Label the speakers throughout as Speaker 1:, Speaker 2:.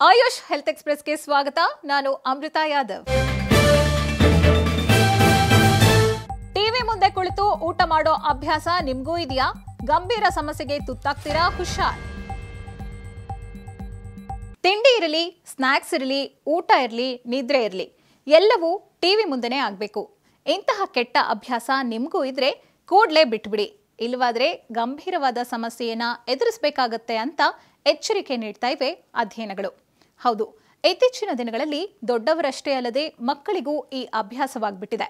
Speaker 1: AYUSH health ಎಕ್ಸ್ಪ್ರೆಸ್ಗೆ ಸ್ವಾಗತ. ನಾನು ಅಮೃತ Yadav. TV ಮುಂದೆ ಕುಳಿತು ಊಟ ಮಾಡೋ ಅಭ್ಯಾಸ ನಿಮ್ಗೂ ಇದೆಯಾ? ಗಂಭೀರ ಸಮಸ್ಯೆಗೆ ತುತ್ತಾಗ್ತೀರಾ? ಹುಷಾರ್. ತಿಂಡಿ ಇರಲಿ ಸ್ನ್ಯಾಕ್ಸ್ ಇರಲಿ, ಊಟ ಇರಲಿ, ನಿದ್ರೆ ಇರಲಿ, ಎಲ್ಲವೂ ಟಿವಿ ಮುಂದೆನೇ ಆಗಬೇಕು. ಇಂತಹ ಕೆಟ್ಟ ಅಭ್ಯಾಸ ನಿಮಗೂ ಇದ್ರೆ ಕೂಡಲೇ ಬಿಟ್ಬಿಡಿ. ಇಲ್ವಾದ್ರೆ ಗಂಭೀರವಾದ ಸಮಸ್ಯೆಯನ್ನ ಎದುರಿಸಬೇಕಾಗತ್ತೆ ಅಂತ ಎಚ್ಚರಿಕೆ ನೀಡ್ತಾ ಇವೆ ಅಧ್ಯಯನಗಳು. ಹೌದು, ಇತ್ತೀಚಿನ ದಿನಗಳಲ್ಲಿ ದೊಡ್ಡವರಷ್ಟೇ ಅಲ್ಲದೆ ಮಕ್ಕಳಿಗೂ ಈ ಅಭ್ಯಾಸವಾಗ್ಬಿಟ್ಟಿದೆ.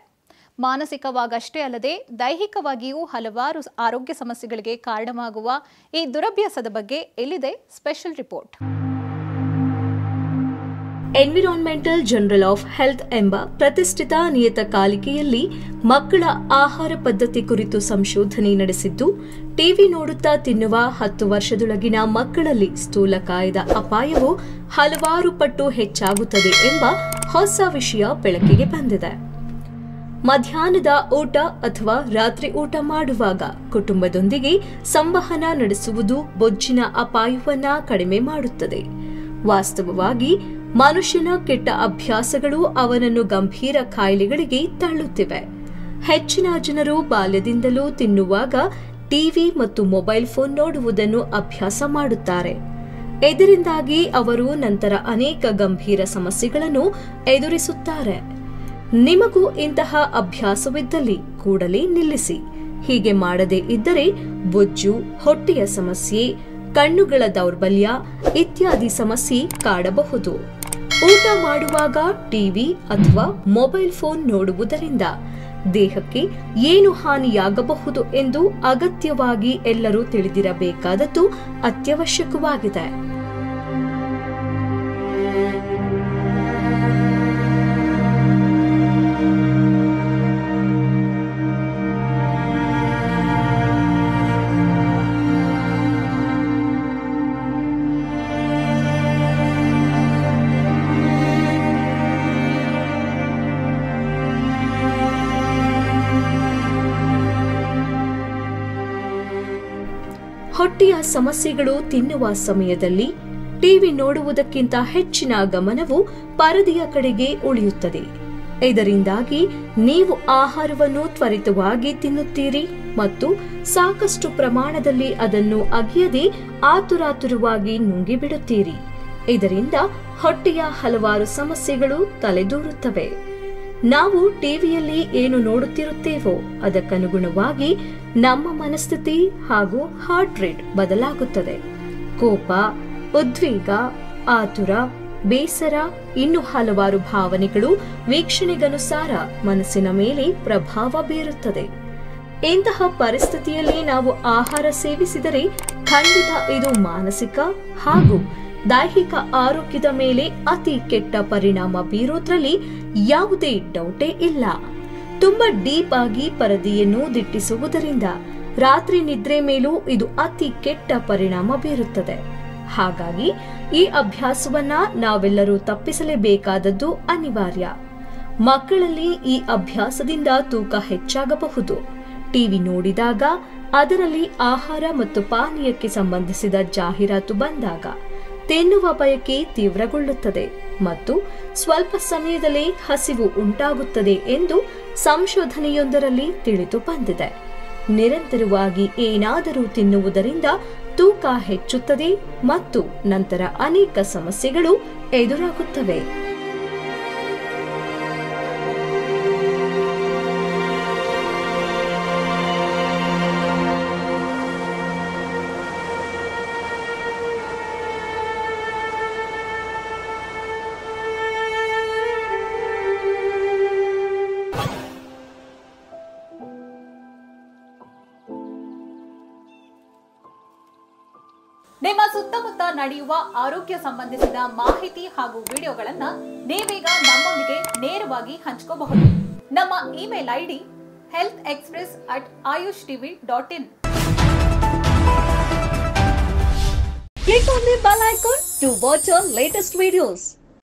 Speaker 1: ಮಾನಸಿಕವಾಗಷ್ಟೇ ಅಲ್ಲದೆ ದೈಹಿಕವಾಗಿಯೂ ಹಲವಾರು ಆರೋಗ್ಯ ಸಮಸ್ಯೆಗಳಿಗೆ ಕಾರಣವಾಗುವ ಈ ದುರಭ್ಯಾಸದ ಬಗ್ಗೆ ಎಲ್ಲಿದೆ special report.
Speaker 2: Environmental journal of health ಎಂಬ ಪ್ರತಿಷ್ಠಿತ ನಿಯತಕಾಲಿಕೆಯಲ್ಲಿ ಮಕ್ಕಳ ಆಹಾರ ಪದ್ಧತಿ ಕುರಿತು ಸಂಶೋಧನೆ ನಡೆಸಿದ್ದು, ಟಿವಿ ನೋಡುತ್ತಾ ತಿನ್ನುವ ಹತ್ತು ವರ್ಷದೊಳಗಿನ ಮಕ್ಕಳಲ್ಲಿ ಸ್ಥೂಲಕಾಯದ ಅಪಾಯವು ಹಲವಾರು ಪಟ್ಟು ಹೆಚ್ಚಾಗುತ್ತದೆ ಎಂಬ ಹೊಸ ವಿಷಯ ಬೆಳಕಿಗೆ ಬಂದಿದೆ. ಮಧ್ಯಾಹ್ನದ ಊಟ ಅಥವಾ ರಾತ್ರಿ ಊಟ ಮಾಡುವಾಗ ಕುಟುಂಬದೊಂದಿಗೆ ಸಂವಹನ ನಡೆಸುವುದು ಬೊಜ್ಜಿನ ಅಪಾಯವನ್ನ ಕಡಿಮೆ ಮಾಡುತ್ತದೆ. ವಾಸ್ತವವಾಗಿ ಮನುಷ್ಯನ ಕೆಟ್ಟ ಅಭ್ಯಾಸಗಳು ಅವನನ್ನು ಗಂಭೀರ ಕಾಯಿಲೆಗಳಿಗೆ ತಳ್ಳುತ್ತಿವೆ. ಹೆಚ್ಚಿನ ಜನರು ಬಾಲ್ಯದಿಂದಲೂ ತಿನ್ನುವಾಗ ಟಿವಿ ಮತ್ತು ಮೊಬೈಲ್ ಫೋನ್ ನೋಡುವುದನ್ನು ಅಭ್ಯಾಸ ಮಾಡುತ್ತಾರೆ. ಇದರಿಂದಾಗಿ ಅವರು ನಂತರ ಅನೇಕ ಗಂಭೀರ ಸಮಸ್ಯೆಗಳನ್ನು ಎದುರಿಸುತ್ತಾರೆ. ನಿಮಗೂ ಇಂತಹ ಅಭ್ಯಾಸವಿದ್ದಲ್ಲಿ ಕೂಡಲೇ ನಿಲ್ಲಿಸಿ. ಹೀಗೆ ಮಾಡದೇ ಇದ್ದರೆ ಬೊಜ್ಜು, ಹೊಟ್ಟೆಯ ಸಮಸ್ಯೆ, ಕಣ್ಣುಗಳ ದೌರ್ಬಲ್ಯ ಇತ್ಯಾದಿ ಸಮಸ್ಯೆ ಕಾಡಬಹುದು. ಊಟ ಮಾಡುವಾಗ ಟಿವಿ ಅಥವಾ ಮೊಬೈಲ್ ಫೋನ್ ನೋಡುವುದರಿಂದ ದೇಹಕ್ಕೆ ಏನು ಹಾನಿಯಾಗಬಹುದು ಎಂದು ಅಗತ್ಯವಾಗಿ ಎಲ್ಲರೂ ತಿಳಿದಿರಬೇಕಾದದ್ದು ಅತ್ಯವಶ್ಯಕವಾಗಿದೆ. ಹೊಟ್ಟೆಯ ಸಮಸ್ಯೆಗಳು ತಿನ್ನುವ ಸಮಯದಲ್ಲಿ ಟಿವಿ ನೋಡುವುದಕ್ಕಿಂತ ಹೆಚ್ಚಿನ ಗಮನವು ಪರದೆಯ ಕಡೆಗೆ ಉಳಿಯುತ್ತದೆ. ಇದರಿಂದಾಗಿ ನೀವು ಆಹಾರವನ್ನು ತ್ವರಿತವಾಗಿ ತಿನ್ನುತ್ತೀರಿ ಮತ್ತು ಸಾಕಷ್ಟು ಪ್ರಮಾಣದಲ್ಲಿ ಅದನ್ನು ಅಗಿಯದೆ ಆತುರಾತುರವಾಗಿ ನುಂಗಿಬಿಡುತ್ತೀರಿ. ಇದರಿಂದ ಹೊಟ್ಟೆಯ ಹಲವಾರು ಸಮಸ್ಯೆಗಳು ತಲೆದೂರುತ್ತವೆ. ನಾವು ಟಿವಿಯಲ್ಲಿ ಏನು ನೋಡುತ್ತಿರುತ್ತೇವೋ ಅದಕ್ಕನುಗುಣವಾಗಿ ನಮ್ಮ ಮನಸ್ಥಿತಿ ಹಾಗೂ ಹಾರ್ಟ್ ರೇಟ್ ಬದಲಾಗುತ್ತದೆ. ಕೋಪ, ಉದ್ವೇಗ, ಆತುರ, ಬೇಸರ ಇನ್ನು ಹಲವಾರು ಭಾವನೆಗಳು ವೀಕ್ಷಣೆಗನುಸಾರ ಮನಸ್ಸಿನ ಮೇಲೆ ಪ್ರಭಾವ ಬೀರುತ್ತದೆ. ಇಂತಹ ಪರಿಸ್ಥಿತಿಯಲ್ಲಿ ನಾವು ಆಹಾರ ಸೇವಿಸಿದರೆ ಖಂಡಿತ ಇದು ಮಾನಸಿಕ ಹಾಗೂ ದೈಹಿಕ ಆರೋಗ್ಯದ ಮೇಲೆ ಅತಿ ಕೆಟ್ಟ ಪರಿಣಾಮ ಬೀರೋದ್ರಲ್ಲಿ ಯಾವುದೇ ಡೌಟೇ ಇಲ್ಲ. ತುಂಬಾ ಡೀಪ್ ಆಗಿ ಪರದೆಯನ್ನು ದಿಟ್ಟಿಸುವುದರಿಂದ ರಾತ್ರಿ ನಿದ್ರೆ ಮೇಲೂ ಇದು ಅತಿ ಕೆಟ್ಟ ಪರಿಣಾಮ ಬೀರುತ್ತದೆ. ಹಾಗಾಗಿ ಈ ಅಭ್ಯಾಸವನ್ನ ನಾವೆಲ್ಲರೂ ತಪ್ಪಿಸಲೇಬೇಕಾದದ್ದು ಅನಿವಾರ್ಯ. ಮಕ್ಕಳಲ್ಲಿ ಈ ಅಭ್ಯಾಸದಿಂದ ತೂಕ ಹೆಚ್ಚಾಗಬಹುದು. ಟಿವಿ ನೋಡಿದಾಗ ಅದರಲ್ಲಿ ಆಹಾರ ಮತ್ತು ಪಾನೀಯಕ್ಕೆ ಸಂಬಂಧಿಸಿದ ಜಾಹೀರಾತು ಬಂದಾಗ ತಿನ್ನುವ ಬಯಕೆ ತೀವ್ರಗೊಳ್ಳುತ್ತದೆ ಮತ್ತು ಸ್ವಲ್ಪ ಸಮಯದಲ್ಲಿ ಹಸಿವು ಉಂಟಾಗುತ್ತದೆ ಎಂದು ಸಂಶೋಧನೆಯೊಂದರಲ್ಲಿ ತಿಳಿದು ಬಂದಿದೆ. ನಿರಂತರವಾಗಿ ಏನಾದರೂ ತಿನ್ನುವುದರಿಂದ ತೂಕ ಹೆಚ್ಚುತ್ತದೆ ಮತ್ತು ನಂತರ ಅನೇಕ ಸಮಸ್ಯೆಗಳು ಎದುರಾಗುತ್ತವೆ.
Speaker 1: ನಿಮ್ಮ ಸುತ್ತಮುತ್ತ ನಡೆಯುವ ಆರೋಗ್ಯ ಸಂಬಂಧಿಸಿದ ಮಾಹಿತಿ ಹಾಗೂ ವಿಡಿಯೋಗಳನ್ನ ನೀವೀಗ ನಮ್ಮೊಂದಿಗೆ ನೇರವಾಗಿ ಹಂಚ್ಕೋಬಹುದು ನಮ್ಮ email ID health express at Ayush TV dot in
Speaker 2: click on the bell icon to watch our latest videos.